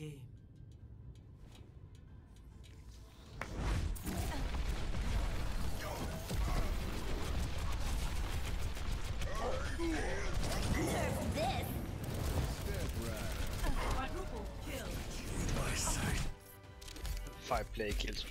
game. Five play kills